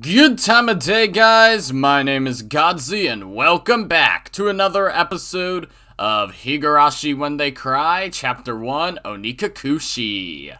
Good time of day, guys. My name is Godzi, and welcome back to another episode of Higurashi When They Cry, Chapter 1, Onikakushi.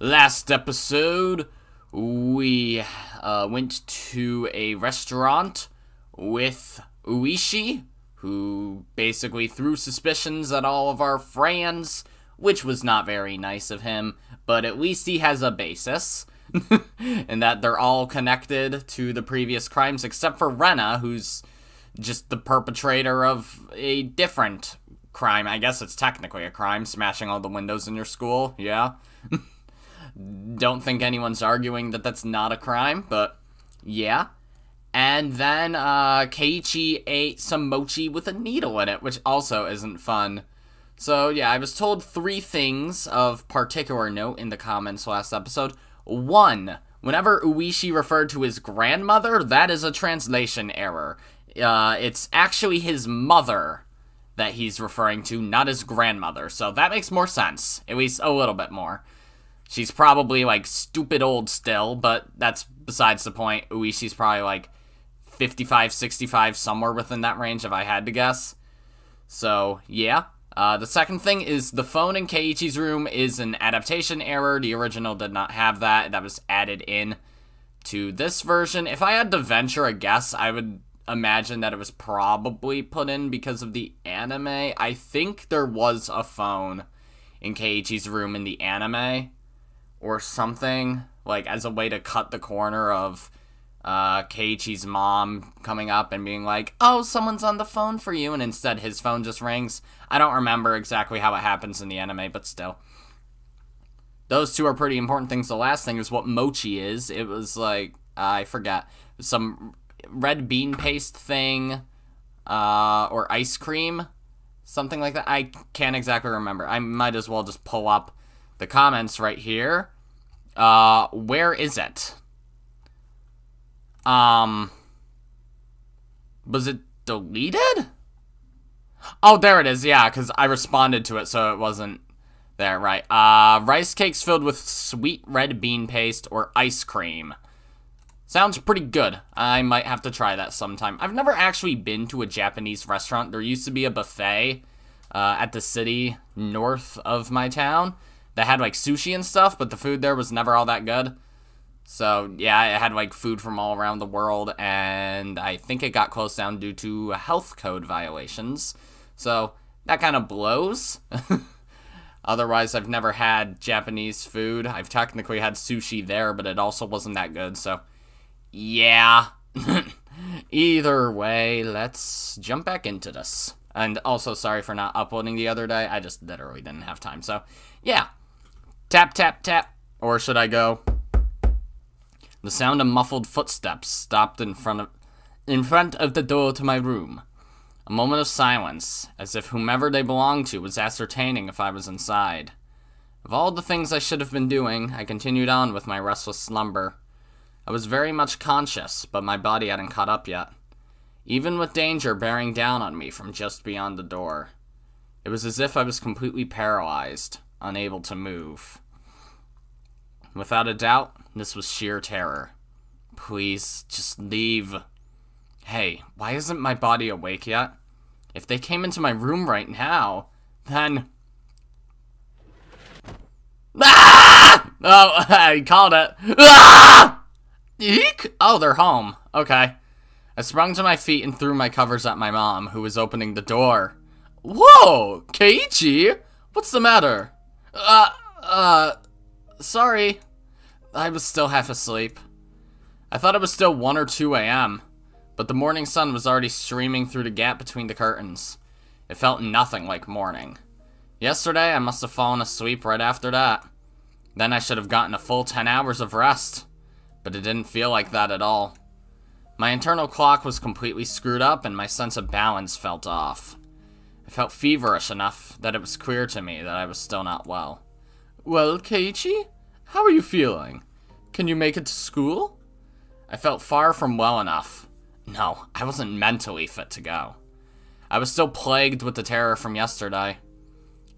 Last episode, we uh, went to a restaurant with Oishi, who basically threw suspicions at all of our friends, which was not very nice of him, but at least he has a basis. and that they're all connected to the previous crimes, except for Rena, who's just the perpetrator of a different crime. I guess it's technically a crime, smashing all the windows in your school, yeah. Don't think anyone's arguing that that's not a crime, but yeah. And then uh, Keiichi ate some mochi with a needle in it, which also isn't fun. So yeah, I was told three things of particular note in the comments last episode. One, whenever Oishi referred to his grandmother, that is a translation error. Uh, it's actually his mother that he's referring to, not his grandmother. So that makes more sense, at least a little bit more. She's probably like stupid old still, but that's besides the point. Oishi's probably like 55, 65, somewhere within that range if I had to guess. So, yeah. Uh, the second thing is the phone in Keiichi's room is an adaptation error. The original did not have that. That was added in to this version. If I had to venture a guess, I would imagine that it was probably put in because of the anime. I think there was a phone in Keiichi's room in the anime or something, like as a way to cut the corner of uh, Keiichi's mom coming up and being like, oh, someone's on the phone for you, and instead his phone just rings. I don't remember exactly how it happens in the anime, but still. Those two are pretty important things. The last thing is what mochi is. It was like, I forget, some red bean paste thing, uh, or ice cream, something like that. I can't exactly remember. I might as well just pull up the comments right here. Uh, where is it? Um, was it deleted? Oh, there it is. Yeah, because I responded to it, so it wasn't there, right? Uh, rice cakes filled with sweet red bean paste or ice cream. Sounds pretty good. I might have to try that sometime. I've never actually been to a Japanese restaurant. There used to be a buffet uh, at the city north of my town that had like sushi and stuff, but the food there was never all that good. So, yeah, it had like food from all around the world, and I think it got closed down due to health code violations. So, that kind of blows. Otherwise, I've never had Japanese food. I've technically had sushi there, but it also wasn't that good, so yeah. Either way, let's jump back into this. And also, sorry for not uploading the other day. I just literally didn't have time. So, yeah. Tap, tap, tap. Or should I go? The sound of muffled footsteps stopped in front of in front of the door to my room. A moment of silence, as if whomever they belonged to was ascertaining if I was inside. Of all the things I should have been doing, I continued on with my restless slumber. I was very much conscious, but my body hadn't caught up yet. Even with danger bearing down on me from just beyond the door. It was as if I was completely paralyzed, unable to move. Without a doubt, this was sheer terror. Please, just leave. Hey, why isn't my body awake yet? If they came into my room right now, then... Ah! Oh, I called it. Ah! Eek! Oh, they're home. Okay. I sprung to my feet and threw my covers at my mom, who was opening the door. Whoa! Keiichi? What's the matter? Uh, uh, sorry. I was still half asleep. I thought it was still 1 or 2 a.m., but the morning sun was already streaming through the gap between the curtains. It felt nothing like morning. Yesterday, I must have fallen asleep right after that. Then I should have gotten a full 10 hours of rest, but it didn't feel like that at all. My internal clock was completely screwed up and my sense of balance felt off. I felt feverish enough that it was clear to me that I was still not well. Well, Keiichi? How are you feeling? Can you make it to school? I felt far from well enough. No, I wasn't mentally fit to go. I was still plagued with the terror from yesterday.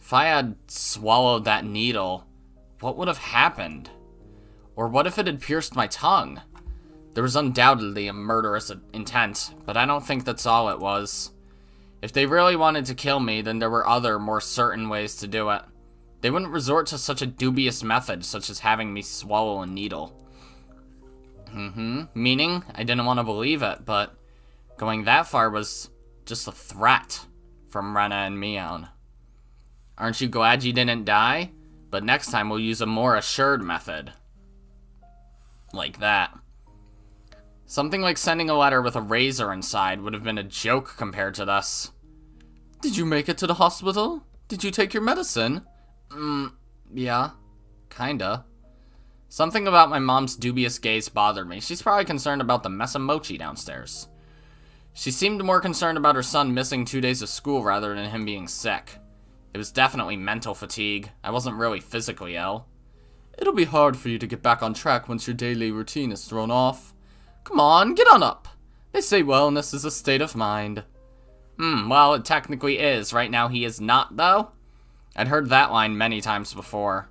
If I had swallowed that needle, what would have happened? Or what if it had pierced my tongue? There was undoubtedly a murderous intent, but I don't think that's all it was. If they really wanted to kill me, then there were other, more certain ways to do it. They wouldn't resort to such a dubious method, such as having me swallow a needle. Mm-hmm. Meaning, I didn't want to believe it, but going that far was just a threat from Rena and Mion. Aren't you glad you didn't die? But next time we'll use a more assured method. Like that. Something like sending a letter with a razor inside would have been a joke compared to this. Did you make it to the hospital? Did you take your medicine? Mm, yeah. Kinda. Something about my mom's dubious gaze bothered me. She's probably concerned about the mess of mochi downstairs. She seemed more concerned about her son missing two days of school rather than him being sick. It was definitely mental fatigue. I wasn't really physically ill. It'll be hard for you to get back on track once your daily routine is thrown off. Come on, get on up. They say wellness is a state of mind. Hmm, well, it technically is. Right now he is not, though. I'd heard that line many times before.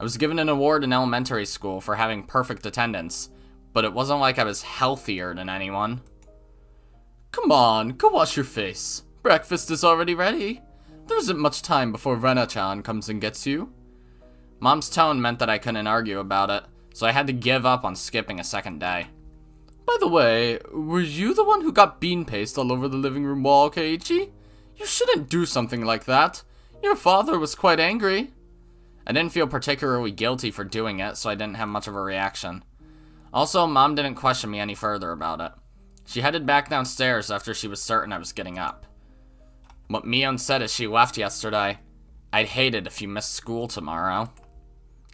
I was given an award in elementary school for having perfect attendance, but it wasn't like I was healthier than anyone. Come on, go wash your face. Breakfast is already ready. There isn't much time before Rena-chan comes and gets you. Mom's tone meant that I couldn't argue about it, so I had to give up on skipping a second day. By the way, were you the one who got bean paste all over the living room wall, Keiichi? You shouldn't do something like that. Your father was quite angry. I didn't feel particularly guilty for doing it, so I didn't have much of a reaction. Also, Mom didn't question me any further about it. She headed back downstairs after she was certain I was getting up. What Mion said as she left yesterday, I'd hate it if you missed school tomorrow,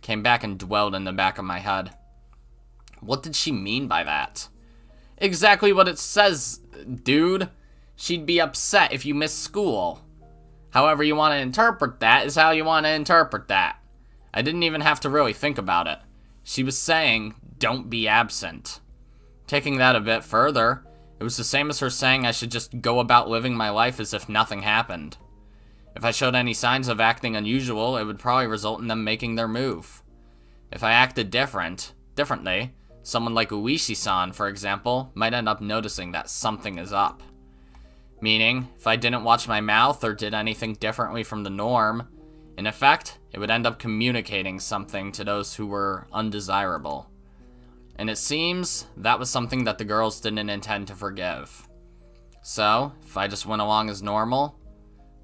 came back and dwelled in the back of my head. What did she mean by that? Exactly what it says, dude. She'd be upset if you missed school. However you want to interpret that is how you want to interpret that. I didn't even have to really think about it. She was saying, don't be absent. Taking that a bit further, it was the same as her saying I should just go about living my life as if nothing happened. If I showed any signs of acting unusual, it would probably result in them making their move. If I acted different, differently, someone like Oishi-san, for example, might end up noticing that something is up. Meaning, if I didn't watch my mouth or did anything differently from the norm, in effect, it would end up communicating something to those who were undesirable. And it seems that was something that the girls didn't intend to forgive. So, if I just went along as normal,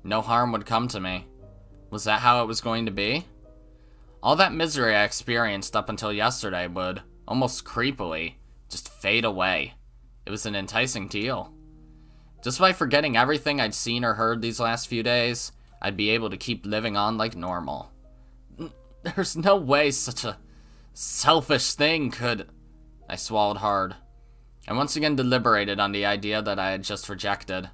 no harm would come to me. Was that how it was going to be? All that misery I experienced up until yesterday would, almost creepily, just fade away. It was an enticing deal. Just by forgetting everything I'd seen or heard these last few days, I'd be able to keep living on like normal. There's no way such a selfish thing could... I swallowed hard. I once again deliberated on the idea that I had just rejected.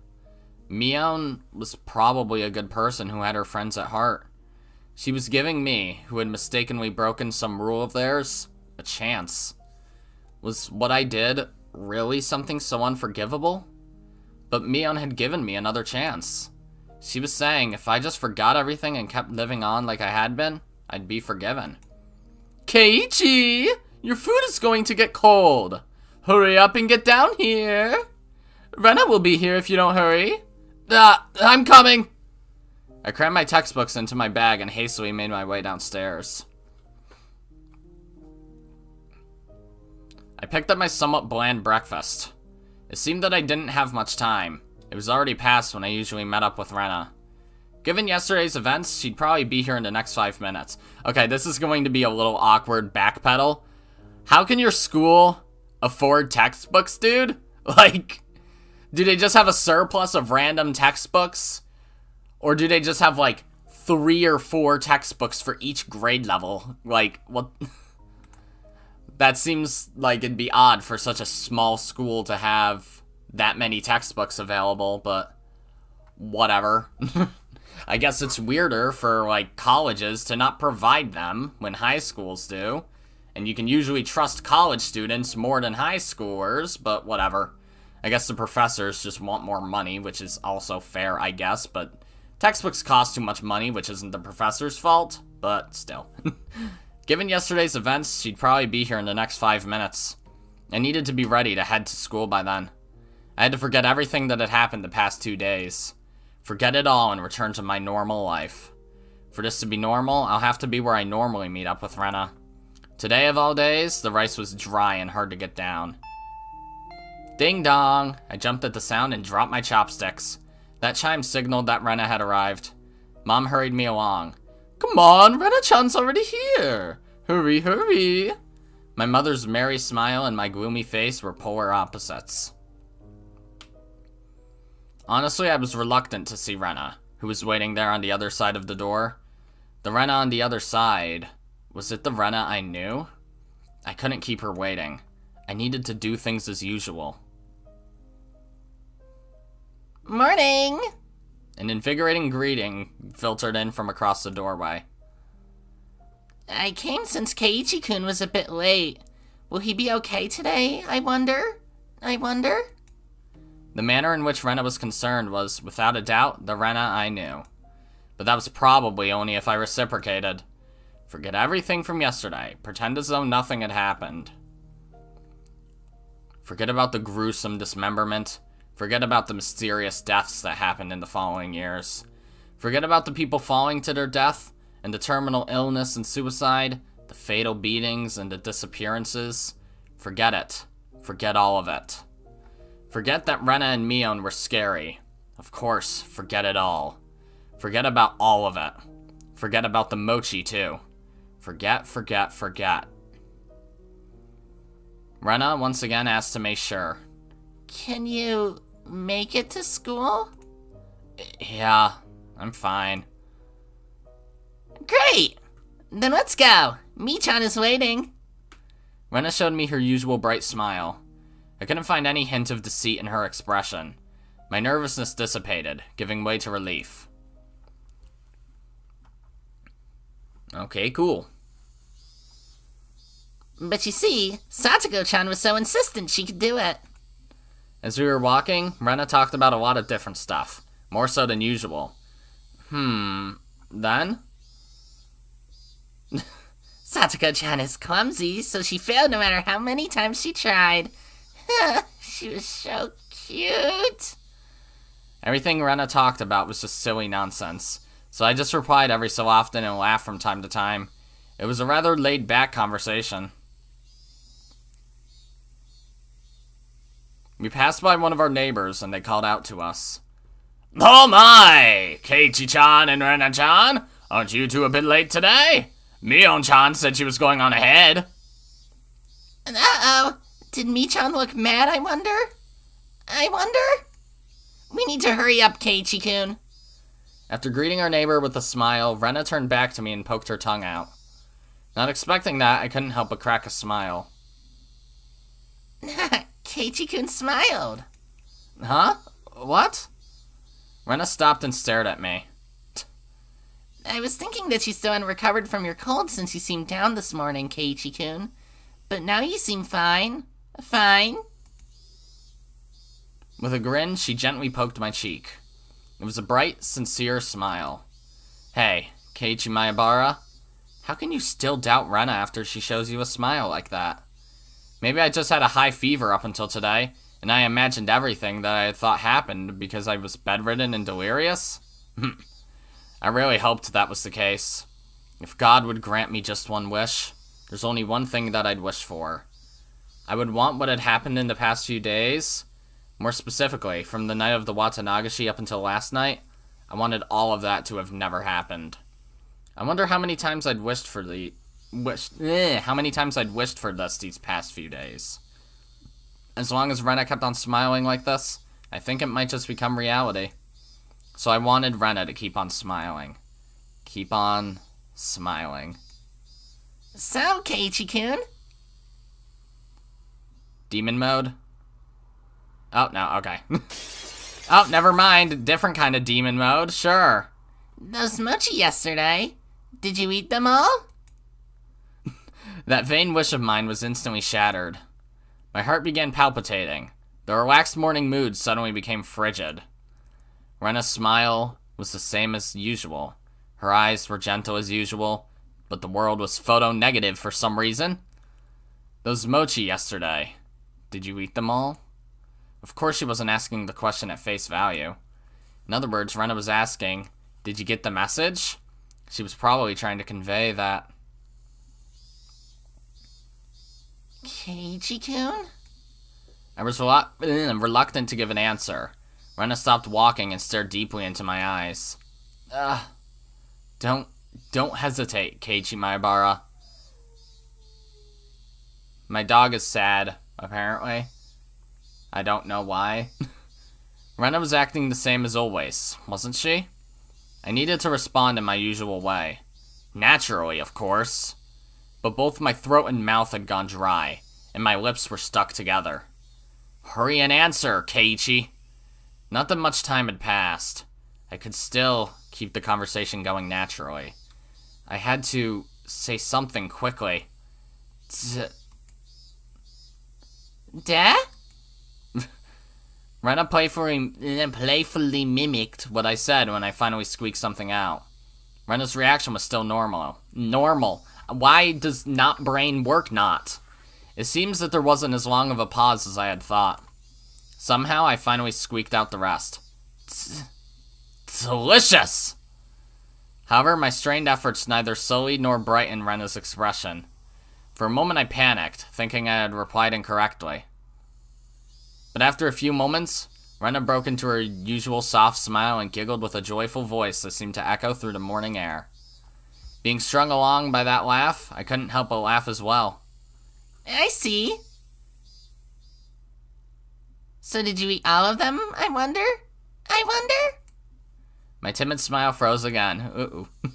Mion was probably a good person who had her friends at heart. She was giving me, who had mistakenly broken some rule of theirs, a chance. Was what I did really something so unforgivable? But Mion had given me another chance. She was saying if I just forgot everything and kept living on like I had been, I'd be forgiven. Keiichi! Your food is going to get cold. Hurry up and get down here. Rena will be here if you don't hurry. Ah, I'm coming. I crammed my textbooks into my bag and hastily made my way downstairs. I picked up my somewhat bland breakfast. It seemed that I didn't have much time. It was already past when I usually met up with Rena. Given yesterday's events, she'd probably be here in the next five minutes. Okay, this is going to be a little awkward backpedal. How can your school afford textbooks, dude? Like, do they just have a surplus of random textbooks? Or do they just have, like, three or four textbooks for each grade level? Like, what... That seems like it'd be odd for such a small school to have that many textbooks available, but whatever. I guess it's weirder for, like, colleges to not provide them when high schools do. And you can usually trust college students more than high schoolers, but whatever. I guess the professors just want more money, which is also fair, I guess, but textbooks cost too much money, which isn't the professor's fault, but still. Given yesterday's events, she'd probably be here in the next five minutes. I needed to be ready to head to school by then. I had to forget everything that had happened the past two days. Forget it all and return to my normal life. For this to be normal, I'll have to be where I normally meet up with Rena. Today of all days, the rice was dry and hard to get down. Ding dong! I jumped at the sound and dropped my chopsticks. That chime signaled that Rena had arrived. Mom hurried me along. Come on, Rena-chan's already here! Hurry, hurry! My mother's merry smile and my gloomy face were polar opposites. Honestly, I was reluctant to see Rena, who was waiting there on the other side of the door. The Rena on the other side, was it the Rena I knew? I couldn't keep her waiting. I needed to do things as usual. Morning! An invigorating greeting filtered in from across the doorway. I came since Keiichi-kun was a bit late. Will he be okay today, I wonder? I wonder? The manner in which Rena was concerned was, without a doubt, the Rena I knew. But that was probably only if I reciprocated. Forget everything from yesterday. Pretend as though nothing had happened. Forget about the gruesome dismemberment. Forget about the mysterious deaths that happened in the following years. Forget about the people falling to their death, and the terminal illness and suicide, the fatal beatings and the disappearances. Forget it. Forget all of it. Forget that Rena and Mion were scary. Of course, forget it all. Forget about all of it. Forget about the mochi, too. Forget, forget, forget. Rena once again asked to make sure. Can you make it to school? Yeah, I'm fine. Great! Then let's go. Michan is waiting. Rena showed me her usual bright smile. I couldn't find any hint of deceit in her expression. My nervousness dissipated, giving way to relief. Okay, cool. But you see, Satoko-chan was so insistent she could do it. As we were walking, Rena talked about a lot of different stuff, more so than usual. Hmm, then? Satoko-chan is clumsy, so she failed no matter how many times she tried. she was so cute. Everything Rena talked about was just silly nonsense, so I just replied every so often and laughed from time to time. It was a rather laid-back conversation. We passed by one of our neighbors and they called out to us. Oh my! Keiichi-chan and Rena-chan? Aren't you two a bit late today? Mion-chan said she was going on ahead. Uh-oh. Did Michan look mad, I wonder? I wonder? We need to hurry up, Keiichi-kun. After greeting our neighbor with a smile, Rena turned back to me and poked her tongue out. Not expecting that, I couldn't help but crack a smile. Keiichi-kun smiled. Huh? What? Rena stopped and stared at me. I was thinking that you still hadn't recovered from your cold since you seemed down this morning, Keiichi-kun. But now you seem fine. Fine. With a grin, she gently poked my cheek. It was a bright, sincere smile. Hey, Keiichi Maebara, how can you still doubt Rena after she shows you a smile like that? Maybe I just had a high fever up until today, and I imagined everything that I thought happened because I was bedridden and delirious? Hmm. I really hoped that was the case. If God would grant me just one wish, there's only one thing that I'd wish for. I would want what had happened in the past few days, more specifically, from the night of the Watanagashi up until last night, I wanted all of that to have never happened. I wonder how many times I'd wished for the wished eh, how many times I'd wished for this these past few days. As long as Rena kept on smiling like this, I think it might just become reality. So I wanted Rena to keep on smiling. Keep on smiling. So, Keiichi-kun? Demon mode? Oh, no, okay. oh, never mind. Different kind of demon mode, sure. Those mochi yesterday. Did you eat them all? That vain wish of mine was instantly shattered. My heart began palpitating. The relaxed morning mood suddenly became frigid. Rena's smile was the same as usual. Her eyes were gentle as usual, but the world was photo negative for some reason. Those mochi yesterday. Did you eat them all? Of course she wasn't asking the question at face value. In other words, Rena was asking, Did you get the message? She was probably trying to convey that. Keiichi-kun? I was relu- mm, reluctant to give an answer. Rena stopped walking and stared deeply into my eyes. Ugh. Don't, don't hesitate, Keiichi Maebara. My dog is sad, apparently. I don't know why. Rena was acting the same as always, wasn't she? I needed to respond in my usual way. Naturally, of course. But both my throat and mouth had gone dry, and my lips were stuck together. Hurry and answer, Keiichi. Not that much time had passed. I could still keep the conversation going naturally. I had to say something quickly. Da? Rena playfully, eh, playfully mimicked what I said when I finally squeaked something out. Rena's reaction was still normal. Normal. Why does not brain work not? It seems that there wasn't as long of a pause as I had thought. Somehow I finally squeaked out the rest. Delicious! However, my strained efforts neither sullied nor brightened Rena's expression. For a moment I panicked, thinking I had replied incorrectly. But after a few moments, Rena broke into her usual soft smile and giggled with a joyful voice that seemed to echo through the morning air. Being strung along by that laugh, I couldn't help but laugh as well. I see. So did you eat all of them, I wonder? I wonder? My timid smile froze again. Ooh.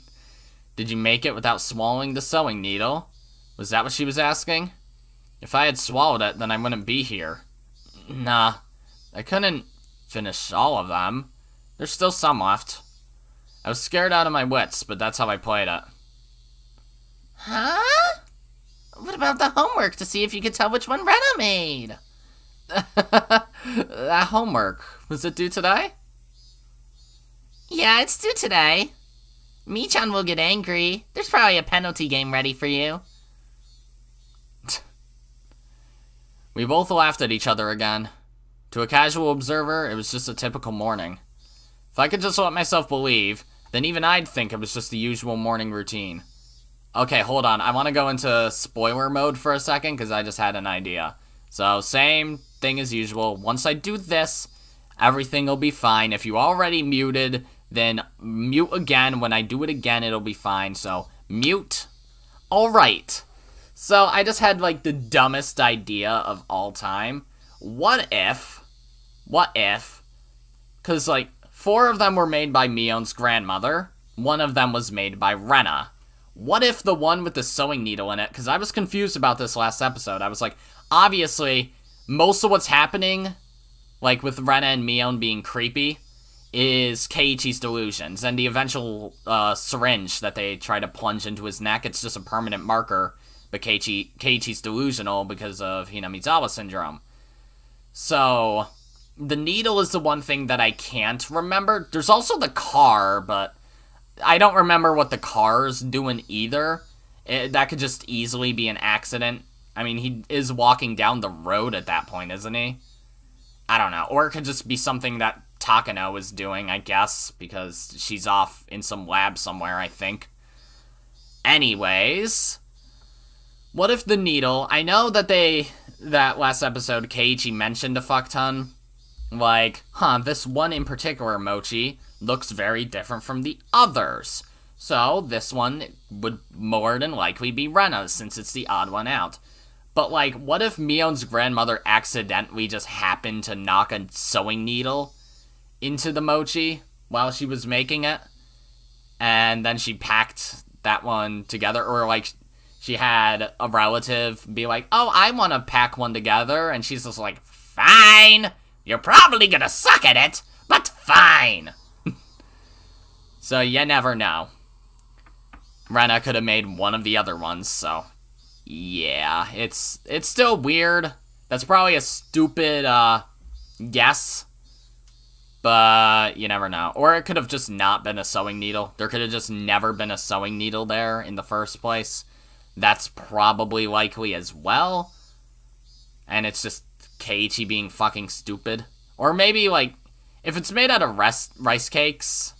Did you make it without swallowing the sewing needle? Was that what she was asking? If I had swallowed it, then I wouldn't be here. Nah, I couldn't finish all of them. There's still some left. I was scared out of my wits, but that's how I played it. Huh? What about the homework to see if you could tell which one Rena made? that homework, was it due today? Yeah, it's due today. Michan will get angry. There's probably a penalty game ready for you. We both laughed at each other again. To a casual observer, it was just a typical morning. If I could just let myself believe, then even I'd think it was just the usual morning routine. Okay, hold on. I want to go into spoiler mode for a second because I just had an idea. So, same thing as usual. Once I do this, everything will be fine. If you already muted, then mute again. When I do it again, it'll be fine. So, mute. Alright. So, I just had like the dumbest idea of all time. What if, what if, because like four of them were made by Mion's grandmother, one of them was made by Rena. What if the one with the sewing needle in it, because I was confused about this last episode. I was like, obviously, most of what's happening, like with Rena and Mion being creepy, is Keiichi's delusions. And the eventual uh, syringe that they try to plunge into his neck, it's just a permanent marker, but Keiichi, Keiichi's delusional because of Hinamizawa syndrome. So, the needle is the one thing that I can't remember. There's also the car, but I don't remember what the car's doing either. It, that could just easily be an accident. I mean, he is walking down the road at that point, isn't he? I don't know. Or it could just be something that Takano is doing, I guess, because she's off in some lab somewhere, I think. Anyways, what if the needle? I know that they that last episode Keiichi mentioned a fuck ton. Like, huh, this one in particular mochi looks very different from the others. So this one would more than likely be Rena's since it's the odd one out. But like, what if Mion's grandmother accidentally just happened to knock a sewing needle into the mochi while she was making it? And then she packed that one together, or like she had a relative be like, "Oh, I want to pack one together," and she's just like, "Fine, you're probably gonna suck at it, but fine." So you never know. Rena could have made one of the other ones, so yeah, it's it's still weird. That's probably a stupid uh guess. But you never know. Or it could have just not been a sewing needle. There could have just never been a sewing needle there in the first place. That's probably likely as well. And it's just Keiichi being fucking stupid. Or maybe, like, if it's made out of rice, rice cakes,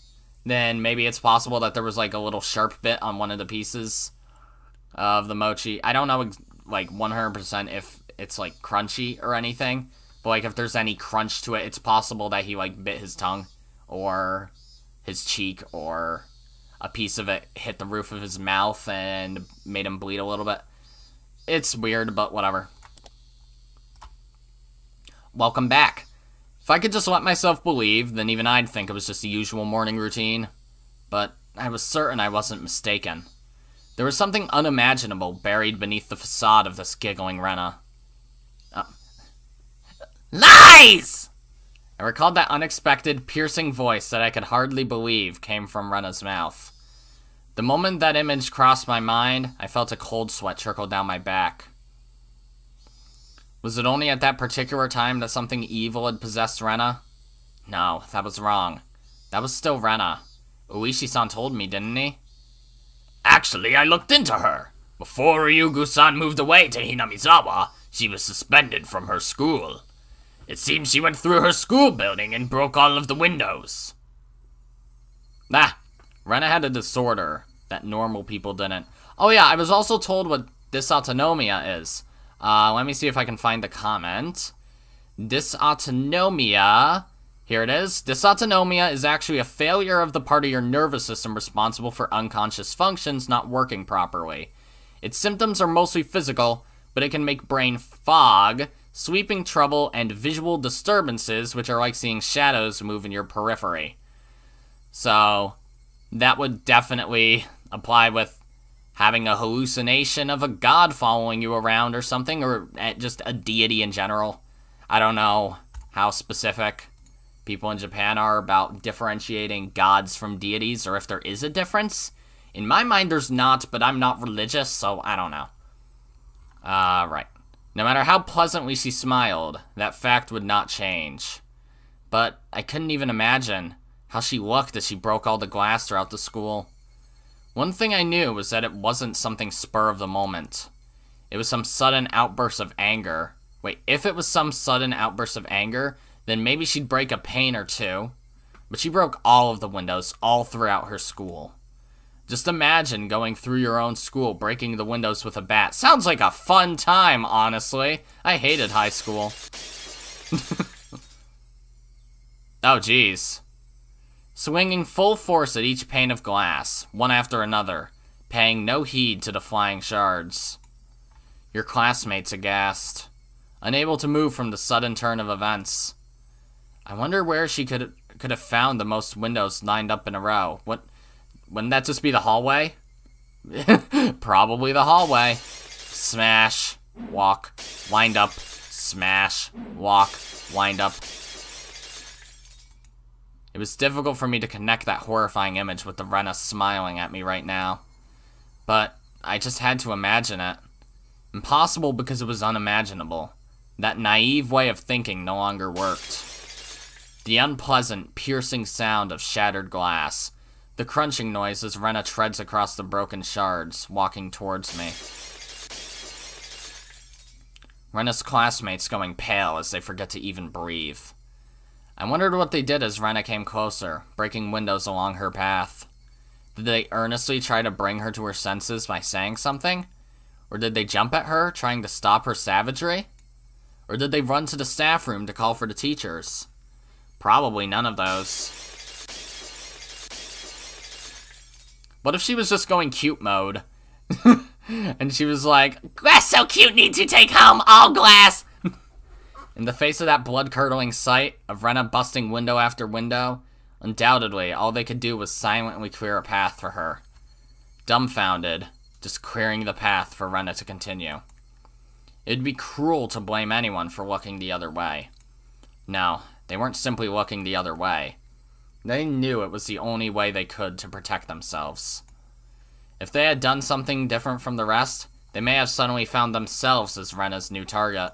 then maybe it's possible that there was, like, a little sharp bit on one of the pieces of the mochi. I don't know, like, 100% if it's, like, crunchy or anything. But, like, if there's any crunch to it, it's possible that he, like, bit his tongue. Or his cheek. Or a piece of it hit the roof of his mouth and made him bleed a little bit. It's weird, but whatever. Welcome back. If I could just let myself believe, then even I'd think it was just the usual morning routine. But I was certain I wasn't mistaken. There was something unimaginable buried beneath the facade of this giggling Rena. Uh, Lies! I recalled that unexpected, piercing voice that I could hardly believe came from Rena's mouth. The moment that image crossed my mind, I felt a cold sweat trickle down my back. Was it only at that particular time that something evil had possessed Rena? No, that was wrong. That was still Rena. Oishi-san told me, didn't he? Actually, I looked into her. Before Ryugu-san moved away to Hinamizawa, she was suspended from her school. It seems she went through her school building and broke all of the windows. Ah, Rena had a disorder that normal people didn't. Oh yeah, I was also told what dysautonomia is. Uh, let me see if I can find the comment. Dysautonomia. Here it is. Dysautonomia is actually a failure of the part of your nervous system responsible for unconscious functions not working properly. Its symptoms are mostly physical, but it can make brain fog, sweeping trouble, and visual disturbances, which are like seeing shadows move in your periphery. So, that would definitely apply with having a hallucination of a god following you around or something, or just a deity in general. I don't know how specific people in Japan are about differentiating gods from deities, or if there is a difference. In my mind, there's not, but I'm not religious, so I don't know. Uh, right. No matter how pleasantly she smiled, that fact would not change. But I couldn't even imagine how she looked as she broke all the glass throughout the school. One thing I knew was that it wasn't something spur of the moment. It was some sudden outburst of anger. Wait, if it was some sudden outburst of anger, then maybe she'd break a pane or two. But she broke all of the windows all throughout her school. Just imagine going through your own school, breaking the windows with a bat. Sounds like a fun time, honestly. I hated high school. oh, jeez swinging full force at each pane of glass, one after another, paying no heed to the flying shards. Your classmates aghast, unable to move from the sudden turn of events. I wonder where she could could have found the most windows lined up in a row. What wouldn't that just be the hallway? Probably the hallway. Smash, walk, wind up, smash, walk, wind up, it was difficult for me to connect that horrifying image with the Rena smiling at me right now. But I just had to imagine it. Impossible because it was unimaginable. That naive way of thinking no longer worked. The unpleasant, piercing sound of shattered glass. The crunching noise as Rena treads across the broken shards, walking towards me. Rena's classmates going pale as they forget to even breathe. I wondered what they did as Rena came closer, breaking windows along her path. Did they earnestly try to bring her to her senses by saying something? Or did they jump at her, trying to stop her savagery? Or did they run to the staff room to call for the teachers? Probably none of those. What if she was just going cute mode? and she was like, Glass so cute, need to take home all glass. In the face of that blood-curdling sight of Rena busting window after window, undoubtedly all they could do was silently clear a path for her. Dumbfounded, just clearing the path for Rena to continue. It'd be cruel to blame anyone for looking the other way. No, they weren't simply looking the other way. They knew it was the only way they could to protect themselves. If they had done something different from the rest, they may have suddenly found themselves as Rena's new target.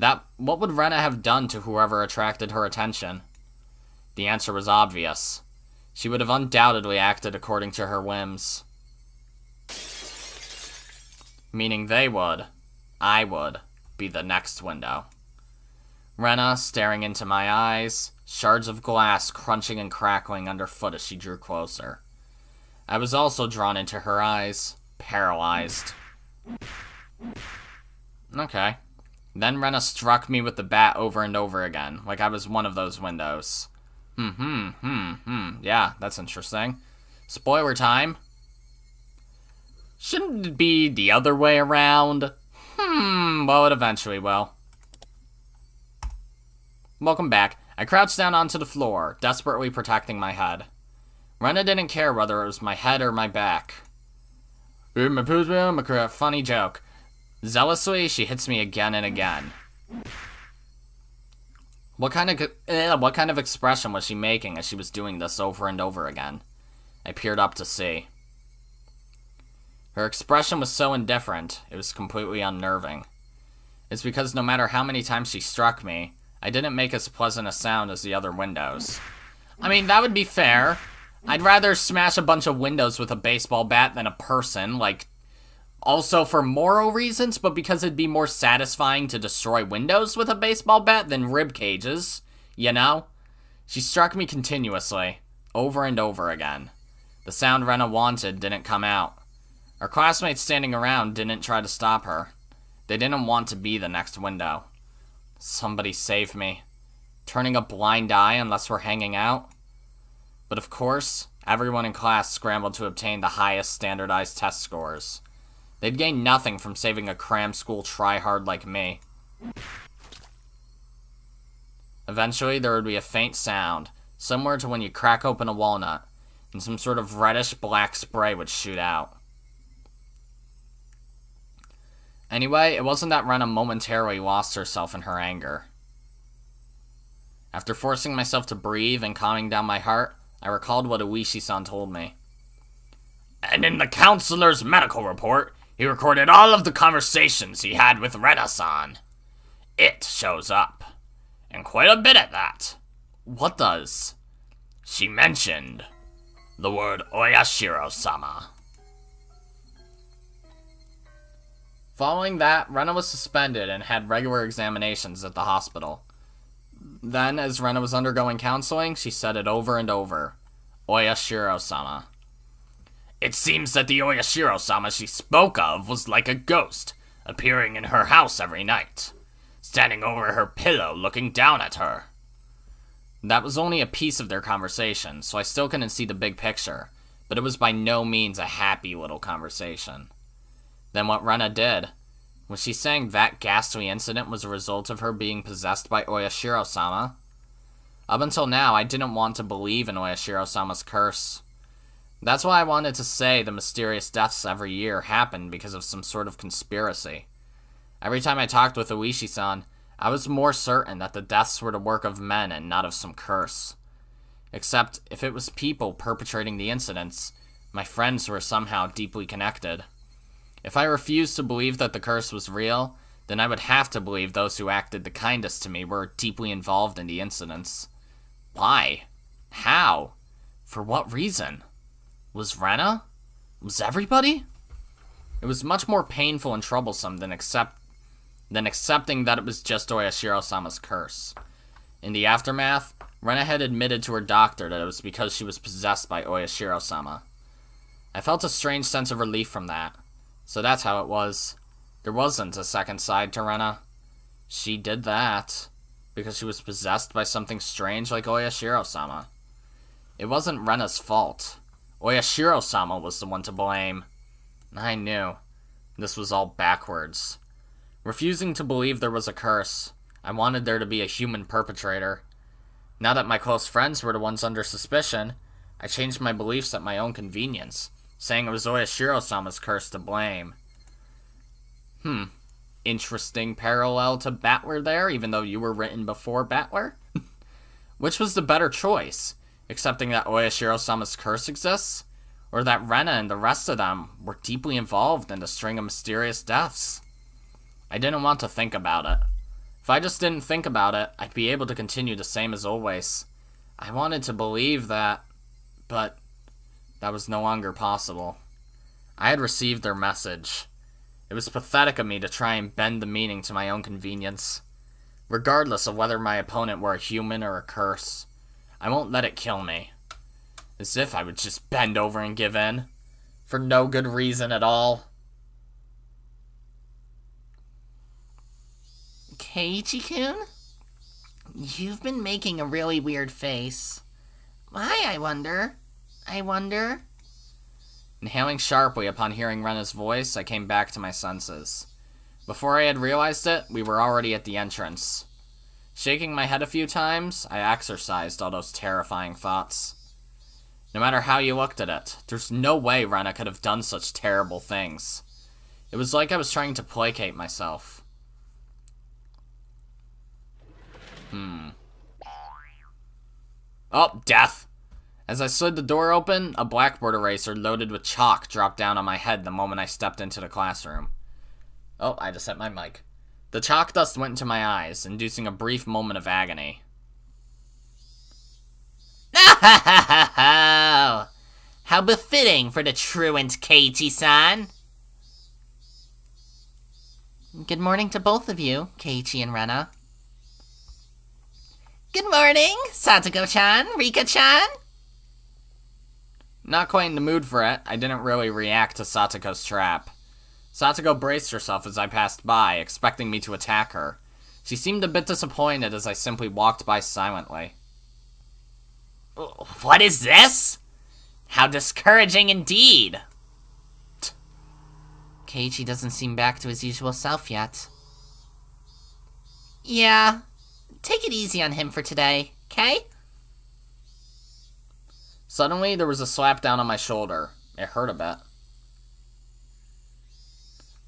That what would Rena have done to whoever attracted her attention? The answer was obvious. She would have undoubtedly acted according to her whims. Meaning they would, I would, be the next window. Rena staring into my eyes, shards of glass crunching and crackling underfoot as she drew closer. I was also drawn into her eyes, paralyzed. Okay. Then Rena struck me with the bat over and over again, like I was one of those windows. Hmm, hmm, hmm, hmm. Yeah, that's interesting. Spoiler time. Shouldn't it be the other way around? Hmm, well, it eventually will. Welcome back. I crouched down onto the floor, desperately protecting my head. Rena didn't care whether it was my head or my back. Funny joke. Zealously, she hits me again and again. What kind of uh, what kind of expression was she making as she was doing this over and over again? I peered up to see. Her expression was so indifferent, it was completely unnerving. It's because no matter how many times she struck me, I didn't make as pleasant a sound as the other windows. I mean, that would be fair. I'd rather smash a bunch of windows with a baseball bat than a person, like, also for moral reasons, but because it'd be more satisfying to destroy windows with a baseball bat than rib cages, you know? She struck me continuously, over and over again. The sound Rena wanted didn't come out. Our classmates standing around didn't try to stop her. They didn't want to be the next window. Somebody save me. Turning a blind eye unless we're hanging out? But of course, everyone in class scrambled to obtain the highest standardized test scores. They'd gain nothing from saving a cram school tryhard like me. Eventually, there would be a faint sound, similar to when you crack open a walnut, and some sort of reddish black spray would shoot out. Anyway, it wasn't that Rena momentarily lost herself in her anger. After forcing myself to breathe and calming down my heart, I recalled what Oishi-san told me. And in the counselor's medical report, he recorded all of the conversations he had with Rena-san. It shows up. And quite a bit at that. What does? She mentioned the word Oyashiro-sama. Following that, Rena was suspended and had regular examinations at the hospital. Then, as Rena was undergoing counseling, she said it over and over. Oyashiro-sama. It seems that the Oyashiro-sama she spoke of was like a ghost, appearing in her house every night, standing over her pillow looking down at her. That was only a piece of their conversation, so I still couldn't see the big picture, but it was by no means a happy little conversation. Then what Rena did. Was she saying that ghastly incident was a result of her being possessed by Oyashiro-sama? Up until now, I didn't want to believe in Oyashiro-sama's curse. That's why I wanted to say the mysterious deaths every year happened because of some sort of conspiracy. Every time I talked with Oishi-san, I was more certain that the deaths were the work of men and not of some curse. Except, if it was people perpetrating the incidents, my friends were somehow deeply connected. If I refused to believe that the curse was real, then I would have to believe those who acted the kindest to me were deeply involved in the incidents. Why? How? For what reason? Was Rena? Was everybody? It was much more painful and troublesome than accept than accepting that it was just Oyashiro-sama's curse. In the aftermath, Rena had admitted to her doctor that it was because she was possessed by Oyashiro-sama. I felt a strange sense of relief from that. So that's how it was. There wasn't a second side to Rena. She did that because she was possessed by something strange like Oyashiro-sama. It wasn't Rena's fault. Oyashiro-sama was the one to blame. I knew. This was all backwards. Refusing to believe there was a curse, I wanted there to be a human perpetrator. Now that my close friends were the ones under suspicion, I changed my beliefs at my own convenience saying it was Oyashiro-sama's curse to blame. Hmm. Interesting parallel to Battler there, even though you were written before Battler? Which was the better choice? Accepting that Oyashiro-sama's curse exists? Or that Rena and the rest of them were deeply involved in the string of mysterious deaths? I didn't want to think about it. If I just didn't think about it, I'd be able to continue the same as always. I wanted to believe that, but that was no longer possible. I had received their message. It was pathetic of me to try and bend the meaning to my own convenience. regardless of whether my opponent were a human or a curse. I won't let it kill me. As if I would just bend over and give in. For no good reason at all. Keiichi-kun? You've been making a really weird face. Why, I wonder? I wonder? Inhaling sharply upon hearing Rena's voice, I came back to my senses. Before I had realized it, we were already at the entrance. Shaking my head a few times, I exorcised all those terrifying thoughts. No matter how you looked at it, there's no way Rena could have done such terrible things. It was like I was trying to placate myself. Hmm. Oh, death! As I slid the door open, a blackboard eraser loaded with chalk dropped down on my head the moment I stepped into the classroom. Oh, I just hit my mic. The chalk dust went into my eyes, inducing a brief moment of agony. How befitting for the truant Keiichi-san. Good morning to both of you, Keiichi and Rena. Good morning, Satoko-chan, Rika-chan. Not quite in the mood for it, I didn't really react to Satoko's trap. Satoko braced herself as I passed by, expecting me to attack her. She seemed a bit disappointed as I simply walked by silently. What is this? How discouraging indeed. Keiichi doesn't seem back to his usual self yet. Yeah, take it easy on him for today, okay? Suddenly, there was a slap down on my shoulder. It hurt a bit.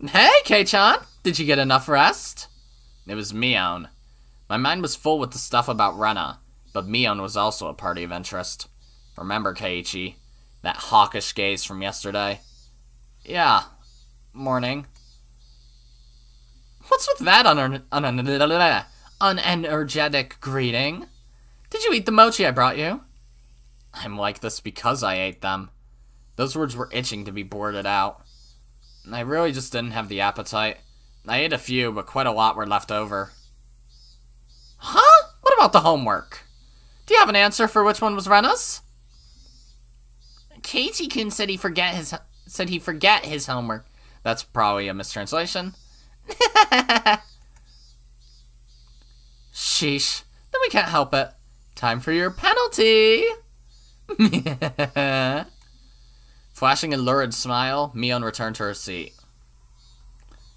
Hey, Kei-chan! Did you get enough rest? It was Mion. My mind was full with the stuff about Rena, but Mion was also a party of interest. Remember, Keiichi? That hawkish gaze from yesterday? Yeah. Morning. What's with that un un unenergetic greeting? Did you eat the mochi I brought you? I'm like this because I ate them. Those words were itching to be blurted out. I really just didn't have the appetite. I ate a few, but quite a lot were left over. Huh? What about the homework? Do you have an answer for which one was Rena's? Keiichi-kun said he forget his said he forget his homework. That's probably a mistranslation. Sheesh. Then we can't help it. Time for your penalty. Flashing a lurid smile, Mion returned to her seat.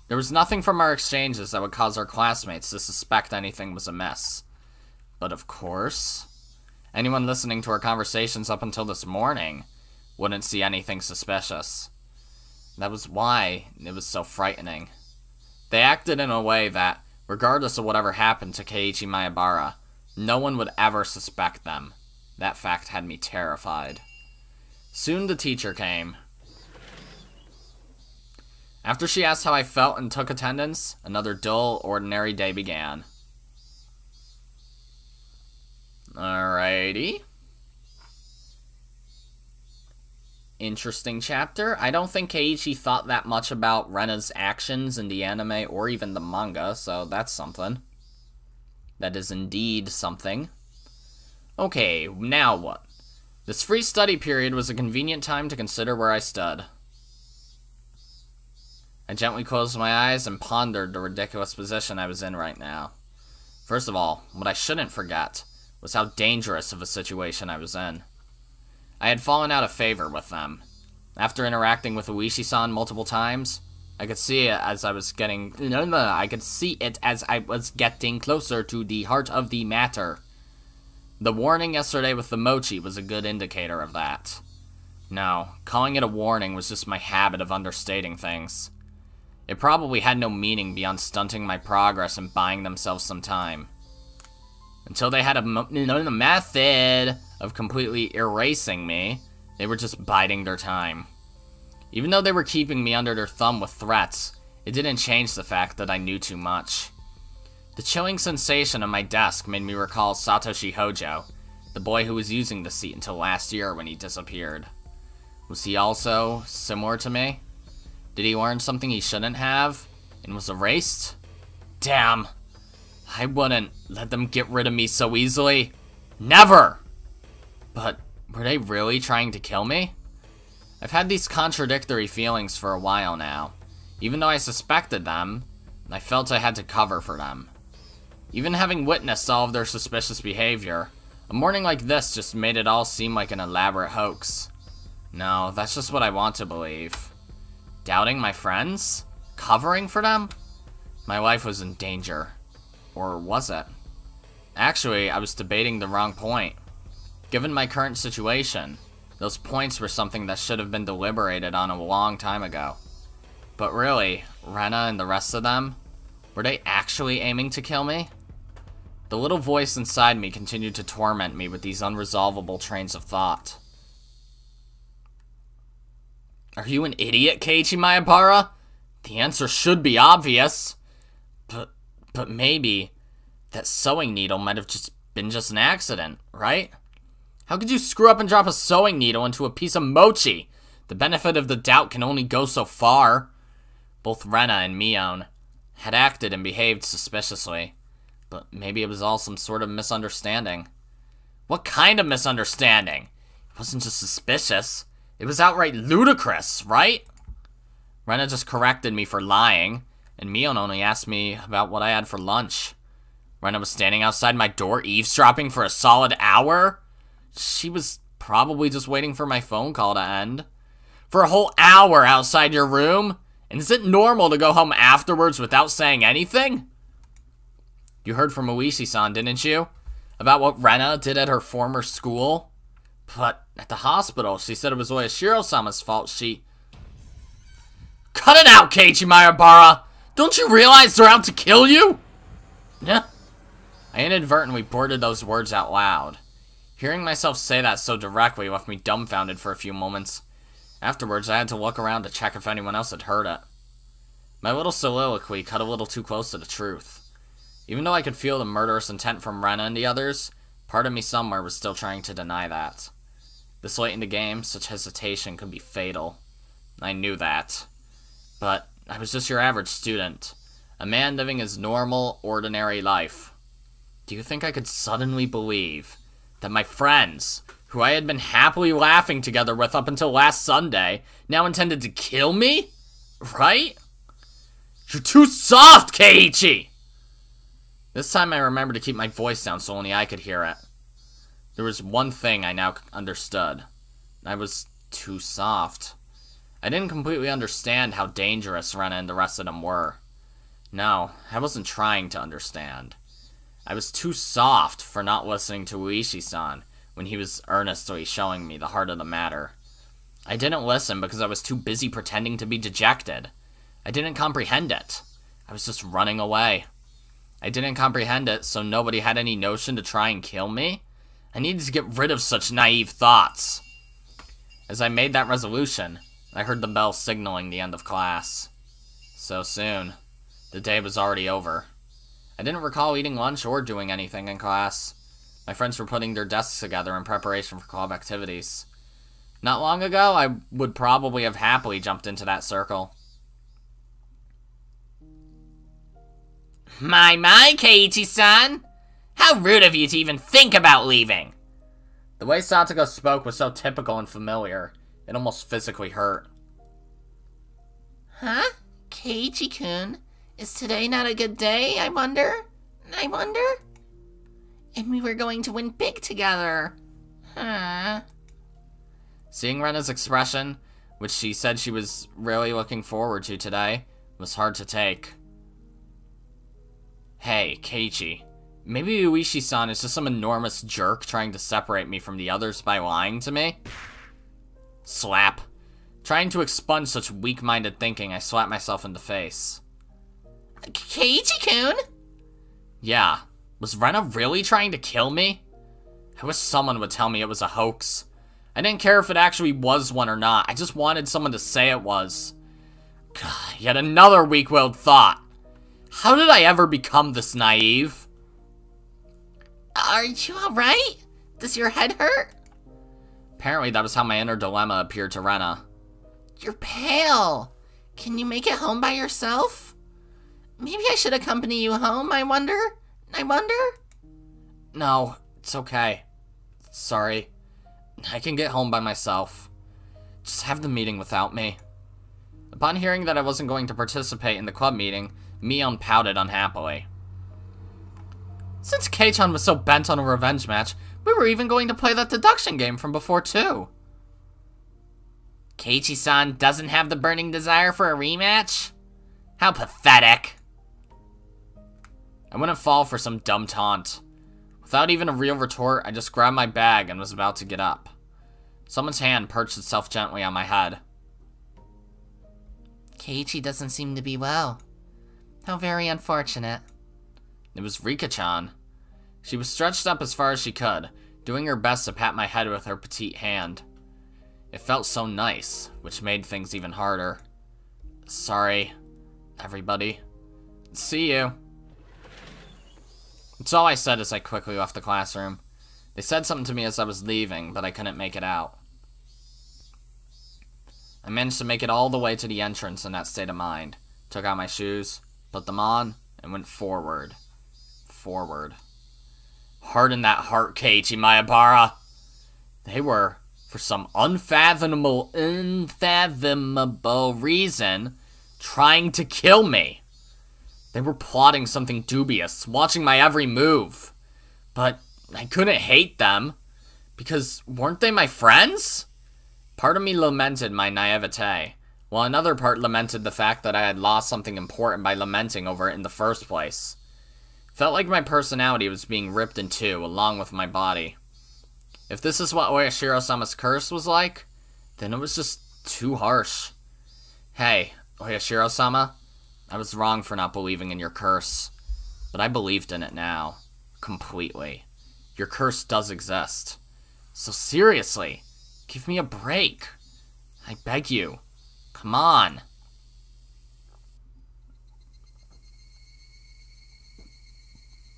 There was nothing from our exchanges that would cause our classmates to suspect anything was amiss. But of course, anyone listening to our conversations up until this morning wouldn't see anything suspicious. That was why it was so frightening. They acted in a way that, regardless of whatever happened to Keiichi Maebara, no one would ever suspect them. That fact had me terrified. Soon the teacher came. After she asked how I felt and took attendance, another dull, ordinary day began. Alrighty. Interesting chapter. I don't think Keiichi thought that much about Rena's actions in the anime or even the manga, so that's something. That is indeed something. Okay, now what? This free study period was a convenient time to consider where I stood. I gently closed my eyes and pondered the ridiculous position I was in right now. First of all, what I shouldn't forget was how dangerous of a situation I was in. I had fallen out of favor with them. After interacting with Oishi-san multiple times, I could see it as I was getting... No, no, I could see it as I was getting closer to the heart of the matter. The warning yesterday with the mochi was a good indicator of that. No, calling it a warning was just my habit of understating things. It probably had no meaning beyond stunting my progress and buying themselves some time. Until they had a method of completely erasing me, they were just biding their time. Even though they were keeping me under their thumb with threats, it didn't change the fact that I knew too much. The chilling sensation on my desk made me recall Satoshi Hojo, the boy who was using the seat until last year when he disappeared. Was he also similar to me? Did he learn something he shouldn't have and was erased? Damn. I wouldn't let them get rid of me so easily. Never! But were they really trying to kill me? I've had these contradictory feelings for a while now. Even though I suspected them, I felt I had to cover for them. Even having witnessed all of their suspicious behavior, a morning like this just made it all seem like an elaborate hoax. No, that's just what I want to believe. Doubting my friends? Covering for them? My life was in danger. Or was it? Actually, I was debating the wrong point. Given my current situation, those points were something that should have been deliberated on a long time ago. But really, Rena and the rest of them, were they actually aiming to kill me? The little voice inside me continued to torment me with these unresolvable trains of thought. Are you an idiot, Keiichi Maebara? The answer should be obvious. But, but maybe that sewing needle might have just been just an accident, right? How could you screw up and drop a sewing needle into a piece of mochi? The benefit of the doubt can only go so far. Both Rena and Mion had acted and behaved suspiciously, but maybe it was all some sort of misunderstanding. What kind of misunderstanding? It wasn't just suspicious. It was outright ludicrous, right? Rena just corrected me for lying, and Mion only asked me about what I had for lunch. Rena was standing outside my door eavesdropping for a solid hour? She was probably just waiting for my phone call to end. For a whole hour outside your room? And is it normal to go home afterwards without saying anything? You heard from Oishi-san, didn't you? About what Rena did at her former school? But at the hospital, she said it was Oyashiro-sama's fault she... Cut it out, Keiichi Maebara! Don't you realize they're out to kill you? Yeah. I inadvertently blurted those words out loud. Hearing myself say that so directly left me dumbfounded for a few moments. Afterwards, I had to look around to check if anyone else had heard it. My little soliloquy cut a little too close to the truth. Even though I could feel the murderous intent from Rena and the others, part of me somewhere was still trying to deny that. This late in the game, such hesitation could be fatal. I knew that. But I was just your average student. A man living his normal, ordinary life. Do you think I could suddenly believe that my friends, who I had been happily laughing together with up until last Sunday, now intended to kill me? Right? You're too soft, Keiichi! This time I remembered to keep my voice down so only I could hear it. There was one thing I now understood. I was too soft. I didn't completely understand how dangerous Rena and the rest of them were. No, I wasn't trying to understand. I was too soft for not listening to Oishi-san when he was earnestly showing me the heart of the matter. I didn't listen because I was too busy pretending to be dejected. I didn't comprehend it. I was just running away. I didn't comprehend it, so nobody had any notion to try and kill me. I needed to get rid of such naive thoughts. As I made that resolution, I heard the bell signaling the end of class. So soon. The day was already over. I didn't recall eating lunch or doing anything in class. My friends were putting their desks together in preparation for club activities. Not long ago, I would probably have happily jumped into that circle. My, my, Keiichi-san! How rude of you to even think about leaving! The way Satoko spoke was so typical and familiar, it almost physically hurt. Huh? Keiichi-kun? Is today not a good day, I wonder? I wonder? And we were going to win big together. Huh. Seeing Rena's expression, which she said she was really looking forward to today, was hard to take. Hey, Keiichi. Maybe Oishi-san is just some enormous jerk trying to separate me from the others by lying to me? Slap. Trying to expunge such weak-minded thinking, I slap myself in the face. Keiichi-kun? Yeah. Was Rena really trying to kill me? I wish someone would tell me it was a hoax. I didn't care if it actually was one or not. I just wanted someone to say it was. God, yet another weak-willed thought. How did I ever become this naive? Aren't you alright? Does your head hurt? Apparently that was how my inner dilemma appeared to Rena. You're pale. Can you make it home by yourself? Maybe I should accompany you home, I wonder? I wonder? No, it's okay. Sorry. I can get home by myself. Just have the meeting without me. Upon hearing that I wasn't going to participate in the club meeting, Mion pouted unhappily. Since Kei-chan was so bent on a revenge match, we were even going to play that deduction game from before too. Keiichi-san doesn't have the burning desire for a rematch? How pathetic. I wouldn't fall for some dumb taunt. Without even a real retort, I just grabbed my bag and was about to get up. Someone's hand perched itself gently on my head. Keiichi doesn't seem to be well. How very unfortunate. It was Rika-chan. She was stretched up as far as she could, doing her best to pat my head with her petite hand. It felt so nice, which made things even harder. Sorry, everybody. See you. That's all I said as I quickly left the classroom. They said something to me as I was leaving, but I couldn't make it out. I managed to make it all the way to the entrance in that state of mind. Took out my shoes, put them on, and went forward. Forward. Harden that heart, Keiichi Maebara. They were, for some unfathomable, unfathomable reason, trying to kill me. They were plotting something dubious, watching my every move. But I couldn't hate them, because weren't they my friends? Part of me lamented my naivete, while another part lamented the fact that I had lost something important by lamenting over it in the first place. Felt like my personality was being ripped in two, along with my body. If this is what Oyashiro-sama's curse was like, then it was just too harsh. Hey, Oyashiro-sama, I was wrong for not believing in your curse, but I believed in it now. Completely. Your curse does exist. So seriously, give me a break. I beg you. Come on.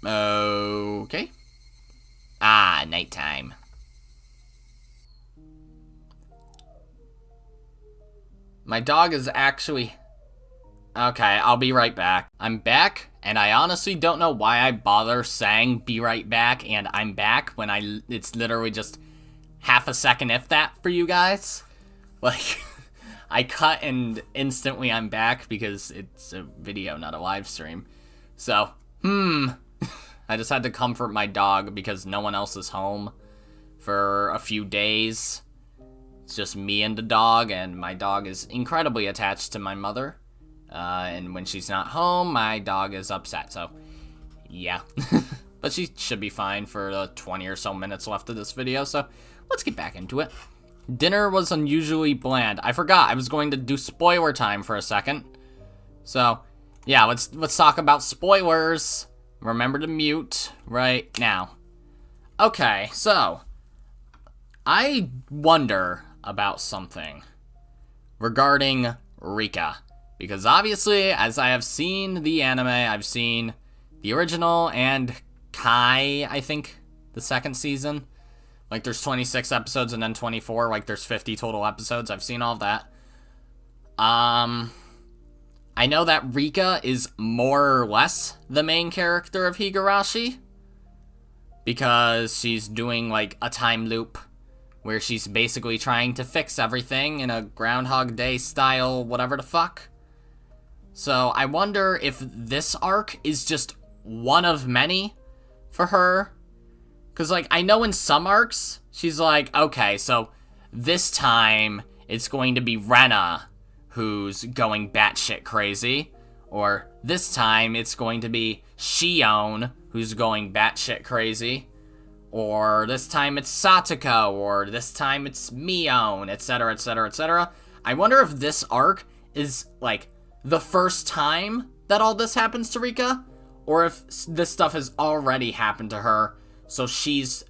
Okay. Ah, nighttime. My dog is actually Okay, I'll be right back. I'm back, and I honestly don't know why I bother saying be right back and I'm back when I it's literally just half a second if that for you guys. Like I cut and instantly I'm back because it's a video, not a live stream. So, hmm. I just had to comfort my dog because no one else is home for a few days. It's just me and the dog, and my dog is incredibly attached to my mother. Uh, and when she's not home, my dog is upset, so yeah. but she should be fine for the 20 or so minutes left of this video, so let's get back into it. Dinner was unusually bland. I forgot I was going to do spoiler time for a second. So, yeah, let's let's talk about spoilers. Remember to mute right now. Okay, so I wonder about something regarding Rika. Because obviously, as I have seen the anime, I've seen the original and Kai, I think, the second season. Like, there's 26 episodes and then 24. Like, there's 50 total episodes. I've seen all of that. Um, I know that Rika is more or less the main character of Higurashi. Because she's doing, like, a time loop where she's basically trying to fix everything in a Groundhog Day style whatever the fuck. So I wonder if this arc is just one of many for her. Because, like, I know in some arcs, she's like, okay, so this time it's going to be Rena who's going batshit crazy. Or this time it's going to be Shion who's going batshit crazy. Or this time it's Satoko, or this time it's Mion, etc., etc., etc. I wonder if this arc is, like, the first time that all this happens to Rika, or if this stuff has already happened to her, so she's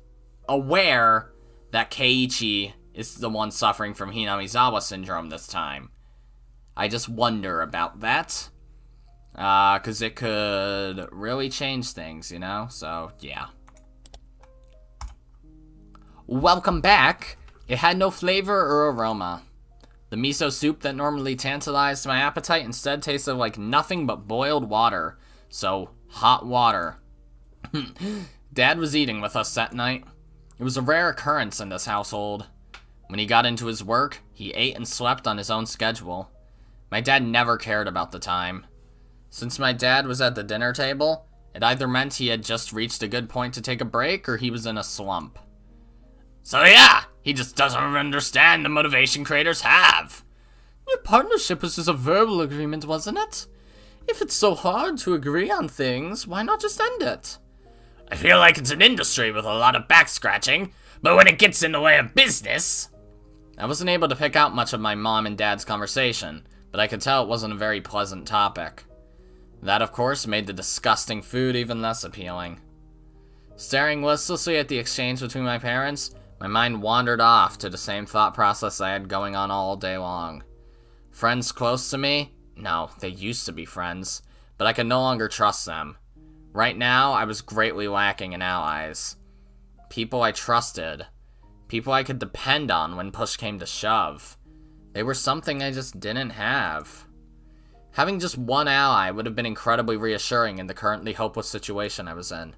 aware that Keiichi is the one suffering from Hinamizawa syndrome this time. I just wonder about that. Uh, cause it could really change things, you know? So, yeah. Welcome back. It had no flavor or aroma. The miso soup that normally tantalized my appetite instead tasted like nothing but boiled water. So, hot water. Dad was eating with us that night. It was a rare occurrence in this household. When he got into his work, he ate and slept on his own schedule. My dad never cared about the time. Since my dad was at the dinner table, it either meant he had just reached a good point to take a break or he was in a slump. So yeah, he just doesn't understand the motivation creators have. Your partnership was just a verbal agreement, wasn't it? If it's so hard to agree on things, why not just end it? I feel like it's an industry with a lot of back scratching, but when it gets in the way of business... I wasn't able to pick out much of my mom and dad's conversation, but I could tell it wasn't a very pleasant topic. That, of course, made the disgusting food even less appealing. Staring listlessly at the exchange between my parents, my mind wandered off to the same thought process I had going on all day long. Friends close to me? No, they used to be friends, but I could no longer trust them. Right now, I was greatly lacking in allies. People I trusted. People I could depend on when push came to shove. They were something I just didn't have. Having just one ally would have been incredibly reassuring in the currently hopeless situation I was in.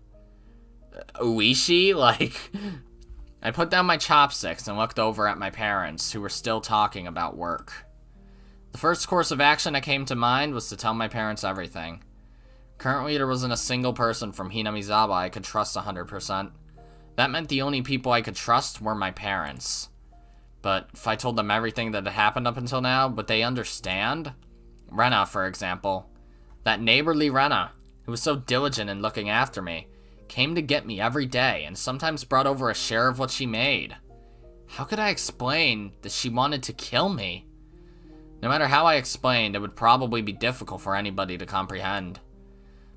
Uh, Oishi? Like... I put down my chopsticks and looked over at my parents, who were still talking about work. The first course of action that came to mind was to tell my parents everything. Currently, there wasn't a single person from Hinamizawa I could trust 100%. That meant the only people I could trust were my parents. But if I told them everything that had happened up until now, would they understand? Rena, for example. That neighborly Rena, who was so diligent in looking after me, came to get me every day and sometimes brought over a share of what she made. How could I explain that she wanted to kill me? No matter how I explained, it would probably be difficult for anybody to comprehend.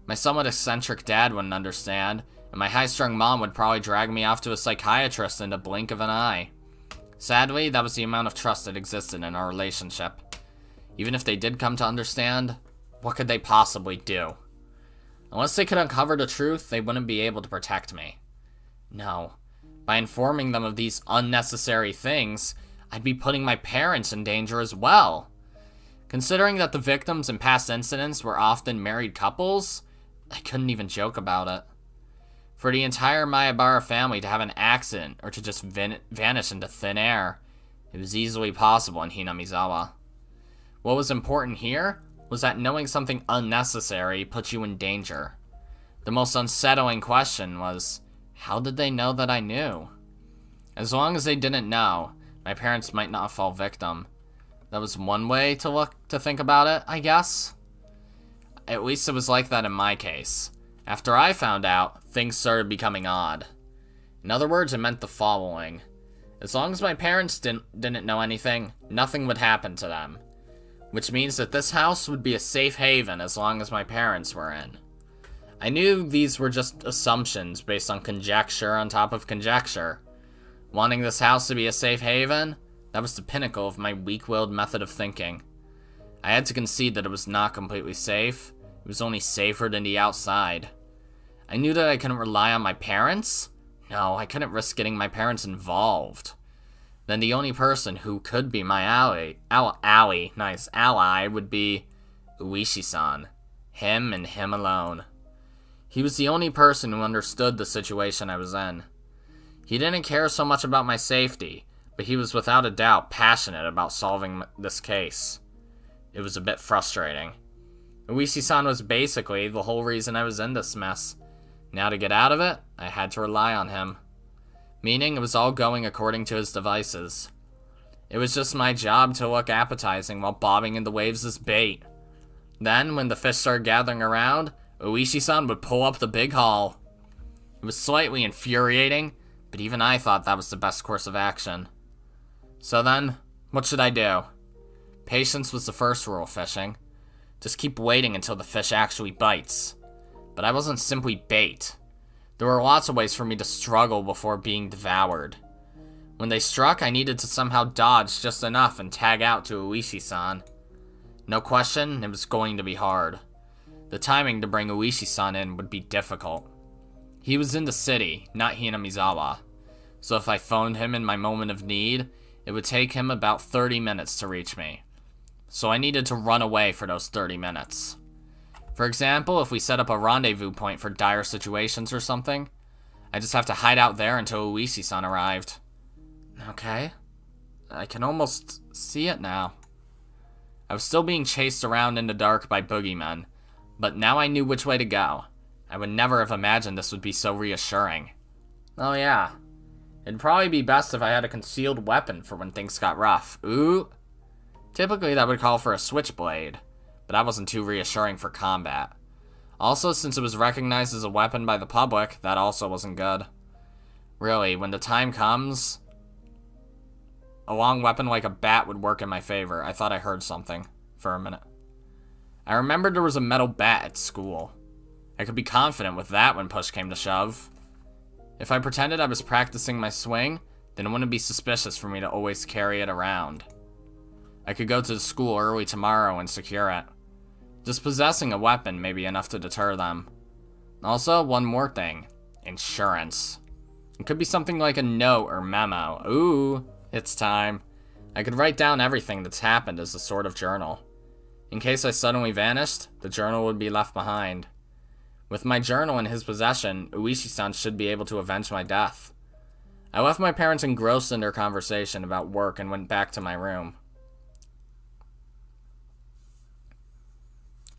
My somewhat eccentric dad wouldn't understand, and my high-strung mom would probably drag me off to a psychiatrist in the blink of an eye. Sadly, that was the amount of trust that existed in our relationship. Even if they did come to understand, what could they possibly do? Unless they could uncover the truth, they wouldn't be able to protect me. No. By informing them of these unnecessary things, I'd be putting my parents in danger as well. Considering that the victims in past incidents were often married couples, I couldn't even joke about it. For the entire Maebara family to have an accident or to just van vanish into thin air, it was easily possible in Hinamizawa. What was important here was that knowing something unnecessary put you in danger. The most unsettling question was, how did they know that I knew? As long as they didn't know, my parents might not fall victim. That was one way to look to think about it, I guess. At least it was like that in my case. After I found out, things started becoming odd. In other words, it meant the following. As long as my parents didn't, didn't know anything, nothing would happen to them. Which means that this house would be a safe haven as long as my parents were in. I knew these were just assumptions based on conjecture on top of conjecture. Wanting this house to be a safe haven? That was the pinnacle of my weak-willed method of thinking. I had to concede that it was not completely safe. It was only safer than the outside. I knew that I couldn't rely on my parents? No, I couldn't risk getting my parents involved. Then the only person who could be my ally, al ally, nice, ally, would be Oishi-san. Him and him alone. He was the only person who understood the situation I was in. He didn't care so much about my safety, but he was without a doubt passionate about solving this case. It was a bit frustrating. Oishi-san was basically the whole reason I was in this mess. Now to get out of it, I had to rely on him. Meaning it was all going according to his devices. It was just my job to look appetizing while bobbing in the waves as bait. Then, when the fish started gathering around, Oishi-san would pull up the big haul. It was slightly infuriating, but even I thought that was the best course of action. So then, what should I do? Patience was the first rule of fishing. Just keep waiting until the fish actually bites. But I wasn't simply bait. There were lots of ways for me to struggle before being devoured. When they struck, I needed to somehow dodge just enough and tag out to Oishi-san. No question, it was going to be hard. The timing to bring Oishi-san in would be difficult. He was in the city, not Hinamizawa. So if I phoned him in my moment of need, it would take him about 30 minutes to reach me. So I needed to run away for those 30 minutes. For example, if we set up a rendezvous point for dire situations or something, I just have to hide out there until Oishi-san arrived. Okay. I can almost see it now. I was still being chased around in the dark by boogeymen, but now I knew which way to go. I would never have imagined this would be so reassuring. Oh yeah. It'd probably be best if I had a concealed weapon for when things got rough. Ooh. Typically that would call for a switchblade, but that wasn't too reassuring for combat. Also, since it was recognized as a weapon by the public, that also wasn't good. Really, when the time comes, a long weapon like a bat would work in my favor. I thought I heard something for a minute. I remembered there was a metal bat at school. I could be confident with that when push came to shove. If I pretended I was practicing my swing, then it wouldn't be suspicious for me to always carry it around. I could go to the school early tomorrow and secure it. Just possessing a weapon may be enough to deter them. Also, one more thing. Insurance. It could be something like a note or memo. Ooh, it's time. I could write down everything that's happened as a sort of journal. In case I suddenly vanished, the journal would be left behind. With my journal in his possession, Oishi-san should be able to avenge my death. I left my parents engrossed in their conversation about work and went back to my room.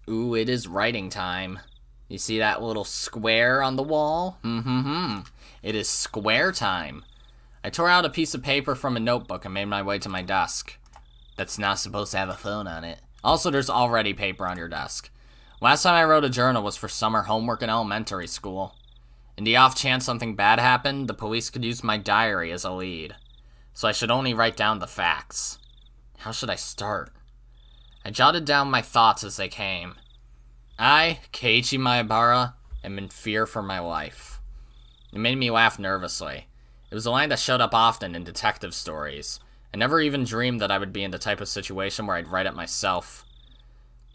Ooh, it is writing time. You see that little square on the wall? Mm-hmm-hmm. It is square time. I tore out a piece of paper from a notebook and made my way to my desk. That's not supposed to have a phone on it. Also, there's already paper on your desk. Last time I wrote a journal was for summer homework in elementary school. In the off chance something bad happened, the police could use my diary as a lead. So I should only write down the facts. How should I start? I jotted down my thoughts as they came. I, Keiichi Maebara, am in fear for my life. It made me laugh nervously. It was a line that showed up often in detective stories. I never even dreamed that I would be in the type of situation where I'd write it myself.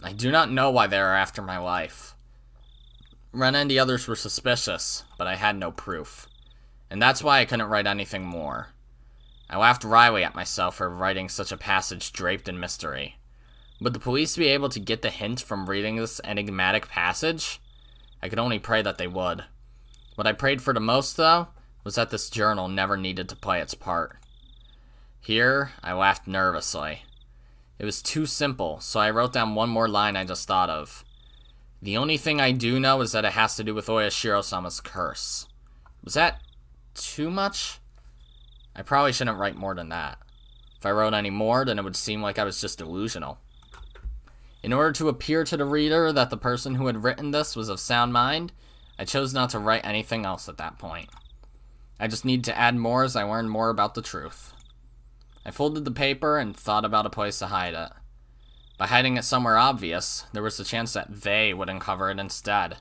I do not know why they are after my life. Ren and the others were suspicious, but I had no proof. And that's why I couldn't write anything more. I laughed wryly at myself for writing such a passage draped in mystery. Would the police be able to get the hint from reading this enigmatic passage? I could only pray that they would. What I prayed for the most, though, was that this journal never needed to play its part. Here, I laughed nervously. It was too simple, so I wrote down one more line I just thought of. The only thing I do know is that it has to do with Oyashiro-sama's curse. Was that too much? I probably shouldn't write more than that. If I wrote any more, then it would seem like I was just delusional. In order to appear to the reader that the person who had written this was of sound mind, I chose not to write anything else at that point. I just need to add more as I learn more about the truth. I folded the paper and thought about a place to hide it. By hiding it somewhere obvious, there was the chance that they would uncover it instead.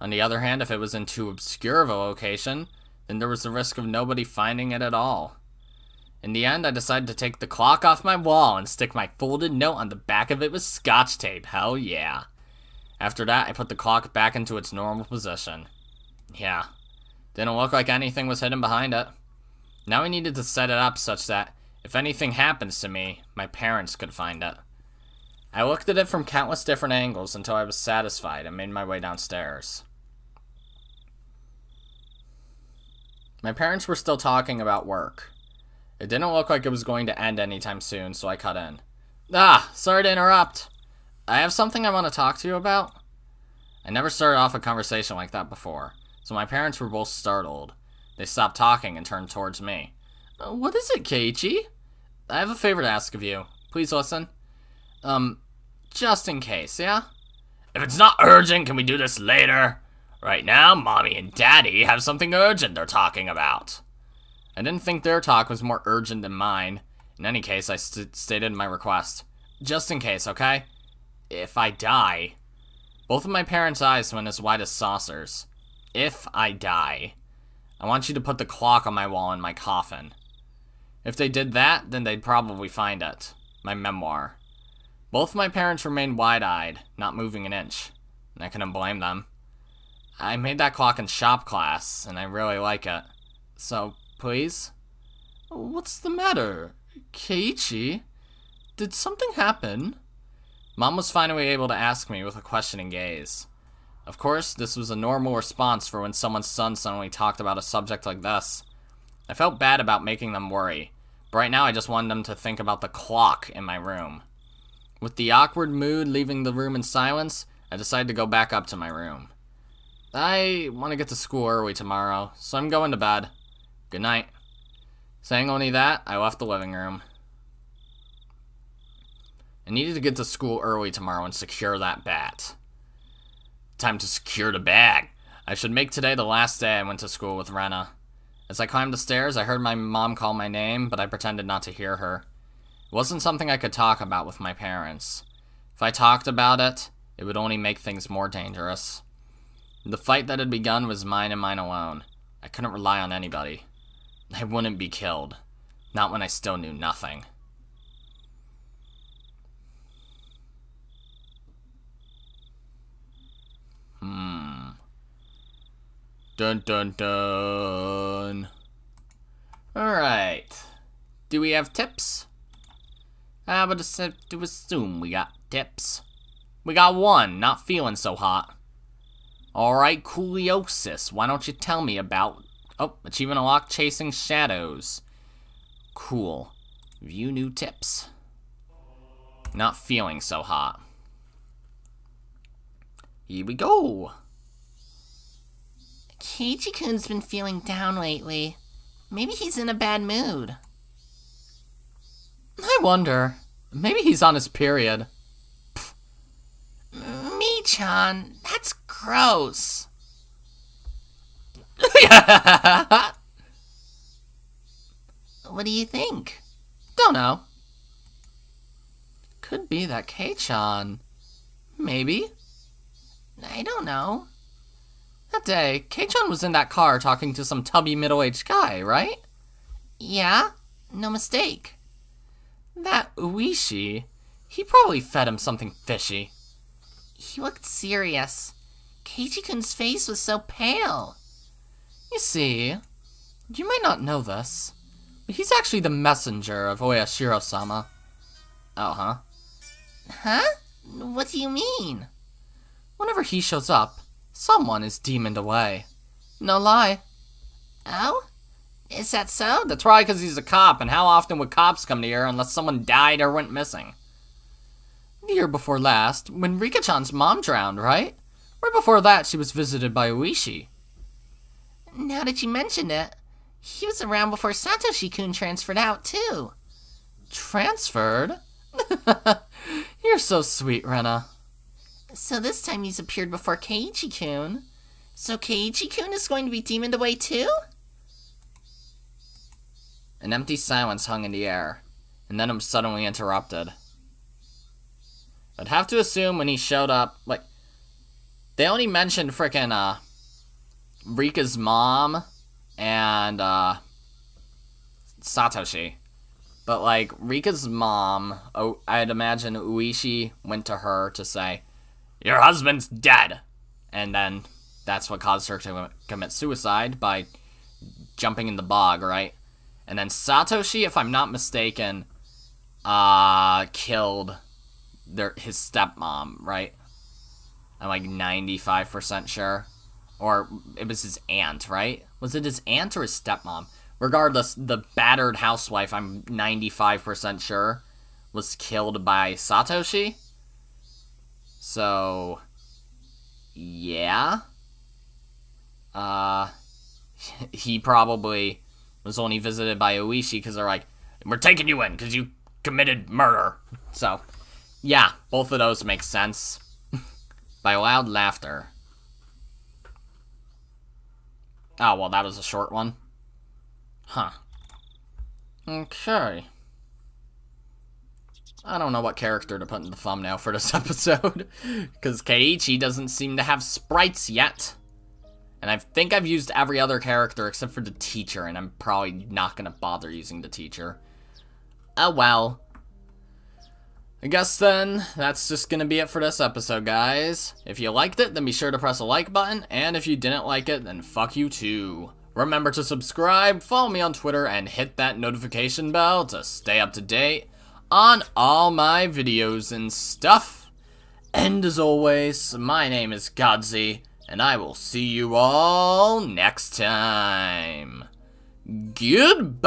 On the other hand, if it was in too obscure of a location, then there was the risk of nobody finding it at all. In the end, I decided to take the clock off my wall and stick my folded note on the back of it with scotch tape. Hell yeah. After that, I put the clock back into its normal position. Yeah. Didn't look like anything was hidden behind it. Now I needed to set it up such that, if anything happens to me, my parents could find it. I looked at it from countless different angles until I was satisfied and made my way downstairs. My parents were still talking about work. It didn't look like it was going to end anytime soon, so I cut in. Ah, sorry to interrupt. I have something I want to talk to you about. I never started off a conversation like that before, so my parents were both startled. They stopped talking and turned towards me. Uh, what is it, Keiichi? I have a favor to ask of you. Please listen. Um, just in case, yeah? If it's not urgent, can we do this later? Right now, Mommy and Daddy have something urgent they're talking about. I didn't think their talk was more urgent than mine. In any case, I st stated my request. Just in case, okay? If I die. Both of my parents' eyes went as wide as saucers. If I die. I want you to put the clock on my wall in my coffin. If they did that, then they'd probably find it. My memoir. Both of my parents remained wide-eyed, not moving an inch. And I couldn't blame them. I made that clock in shop class, and I really like it. So, please? What's the matter? Keiichi? Did something happen? Mom was finally able to ask me with a questioning gaze. Of course, this was a normal response for when someone's son suddenly talked about a subject like this. I felt bad about making them worry, but right now I just wanted them to think about the clock in my room. With the awkward mood leaving the room in silence, I decided to go back up to my room. I want to get to school early tomorrow, so I'm going to bed. Good night. Saying only that, I left the living room. I needed to get to school early tomorrow and secure that bat. Time to secure the bag. I should make today the last day I went to school with Rena. As I climbed the stairs, I heard my mom call my name, but I pretended not to hear her. It wasn't something I could talk about with my parents. If I talked about it, it would only make things more dangerous. The fight that had begun was mine and mine alone. I couldn't rely on anybody. I wouldn't be killed. Not when I still knew nothing. Hmm. Dun dun dun. Alright. Do we have tips? I would have to assume we got tips. We got one, not feeling so hot. Alright, Cooliosis, why don't you tell me about... Oh, achievement unlocked, Chasing Shadows. Cool. View new tips. Not feeling so hot. Here we go. Keiichi-kun's been feeling down lately. Maybe he's in a bad mood. I wonder. Maybe he's on his period. Mii-chan, that's gross. what do you think? Don't know. Could be that Kei-chan. Maybe. I don't know. That day, Kei-chan was in that car talking to some tubby middle-aged guy, right? Yeah, no mistake. That Oishi, he probably fed him something fishy. He looked serious. Keiichi-kun's face was so pale. You see, you might not know this, but he's actually the messenger of Oyashiro-sama. Oh, huh? Huh? What do you mean? Whenever he shows up, someone is demoned away. No lie. Oh? Is that so? That's right, because he's a cop, and how often would cops come to here unless someone died or went missing? The year before last, when Rika-chan's mom drowned, right? Right before that, she was visited by Oishi. Now that you mention it, he was around before Satoshi-kun transferred out, too. Transferred? You're so sweet, Rena. So this time he's appeared before Keiichi-kun. So Keiichi-kun is going to be demoned away, too? An empty silence hung in the air, and then it was suddenly interrupted. I'd have to assume when he showed up, like, they only mentioned frickin', uh, Rika's mom and, uh, Satoshi. But, like, Rika's mom, oh, I'd imagine Oishi went to her to say, Your husband's dead! And then that's what caused her to commit suicide by jumping in the bog, right? And then Satoshi, if I'm not mistaken, uh, killed their his stepmom, right? I'm like 95% sure. Or it was his aunt, right? Was it his aunt or his stepmom? Regardless, the battered housewife, I'm 95% sure, was killed by Satoshi. So, yeah. Uh, he probably was only visited by Oishi because they're like, we're taking you in because you committed murder. So, yeah, both of those make sense. by loud laughter. Oh, well, that was a short one. Huh. Okay. I don't know what character to put in the thumbnail for this episode, because Keiichi doesn't seem to have sprites yet. And I think I've used every other character except for the teacher, and I'm probably not going to bother using the teacher. Oh well. I guess then, that's just to be it for this episode, guys. If you liked it, then be sure to press a like button, and if you didn't like it, then fuck you too. Remember to subscribe, follow me on Twitter, and hit that notification bell to stay up to date on all my videos and stuff. And as always, my name is Godzi, and I will see you all next time. Goodbye.